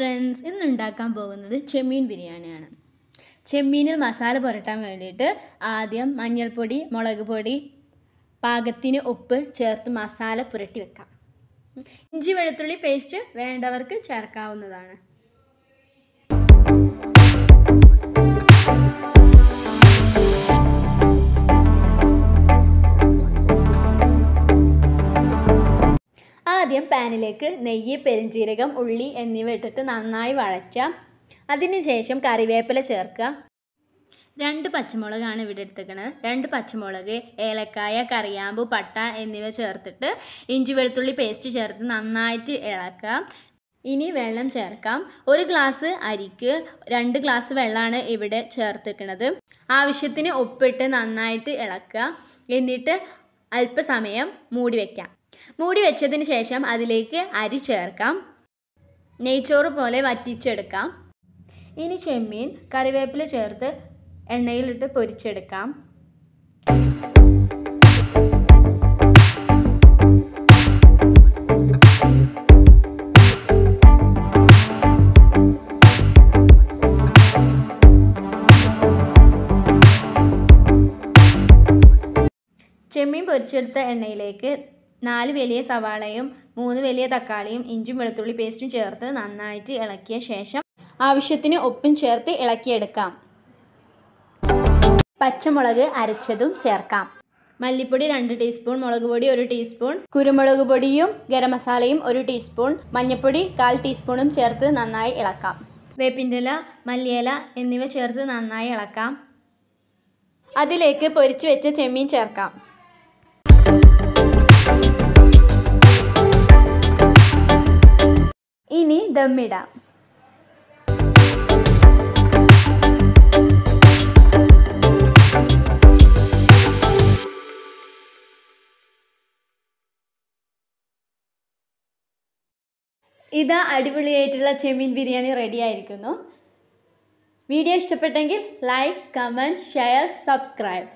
Friends ഇന്ന് ഉണ്ടാക്കാൻ പോകുന്നത് ചെമ്മീൻ ബിരിയാണിയാണ്. ചെമ്മീനിൽ മസാല പുരട്ടാൻ വേണ്ടിയിട്ട് ആദ്യം മഞ്ഞൾപ്പൊടി മുളക് പൊടി പാകത്തിന് ഉപ്പ് ചേർത്ത് മസാല പുരട്ടി വെക്കാം. ഇഞ്ചി വെളുത്തുള്ളി പേസ്റ്റ് വേണ്ടവർക്ക് ചേർക്കാവുന്നതാണ്. ആദ്യം പാനിലേക്ക് നെയ്യ് പെരിഞ്ജീരകം ഉള്ളി എന്നിവ ഇട്ടിട്ട് നന്നായി വഴറ്റാം അതിനുശേഷം കറിവേപ്പില ചേർക്കുക. രണ്ട് പച്ചമുളകാണ് ഇവിടെ എടുത്തേക്കണത്. രണ്ട് പച്ചമുളക് ഏലക്കായ കറിയാമ്പു പട്ട എന്നിവ ചേർത്തിട്ട് ഇഞ്ചി വെളുത്തുള്ളി പേസ്റ്റ് ചേർത്ത് നന്നായിട്ട് ഇളക്കുക. ഇനി വെള്ളം ചേർക്കാം. ഒരു ഗ്ലാസ് അരിക്ക് രണ്ട് ഗ്ലാസ് വെള്ളമാണ് ഇവിടെ ചേർത്തിക്കണത്. ആവശ്യത്തിന് ഉപ്പിട്ട് നന്നായിട്ട് ഇളക്കുക. എന്നിട്ട് അല്പസമയം മൂടി വയ്ക്കാം മൂടി വെച്ചതിന് ശേഷം അതിലേക്ക് അരി ചേർക്കാം. നെയ്ച്ചോറ് പോലെ വറ്റിച്ചെടുക്കാം. ഇനി ചെമ്മീൻ കറിവേപ്പില ചേർത്ത് എണ്ണയിലിട്ട് പൊരിച്ചെടുക്കാം. ചെമ്മീൻ പൊരിച്ചെടുത്ത എണ്ണയിലേക്ക് നാല് വലിയ സവാളയും മൂന്ന് വലിയ തക്കാളിയും ഇഞ്ചും വെളുത്തുള്ളി പേസ്റ്റും ചേർത്ത് നന്നായിട്ട് ഇളക്കിയ ശേഷം ആവശ്യത്തിന് ഉപ്പും ചേർത്ത് ഇളക്കിയെടുക്കാം. പച്ചമുളക് അരച്ചതും ചേർക്കാം. മല്ലിപ്പൊടി രണ്ട് ടീസ്പൂൺ മുളക് പൊടി ഒരു ടീസ്പൂൺ കുരുമുളക് പൊടിയും ഗരം മസാലയും ഒരു ടീസ്പൂൺ മഞ്ഞൾപ്പൊടി കാൽ ടീസ്പൂണും ചേർത്ത് നന്നായി ഇളക്കാം. വേപ്പിന്റെ ഇല മല്ലിയില എന്നിവ ചേർത്ത് നന്നായി ഇളക്കാം. അതിലേക്ക് പൊരിച്ചു വെച്ച ചെമ്മീൻ ചേർക്കാം. ഇനി ദമ്മിടാം ഇതാ അടിപൊളിയായിട്ടുള്ള ചെമ്മീൻ ബിരിയാണി റെഡി ആയിരിക്കുന്നു. വീഡിയോ ഇഷ്ടപ്പെട്ടെങ്കിൽ ലൈക്ക് കമന്റ് ഷെയർ സബ്സ്ക്രൈബ്